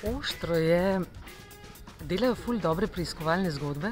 Oštro je, delajo ful dobre preiskovalne zgodbe.